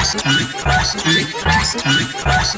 fast, really fast, really fast, really fast.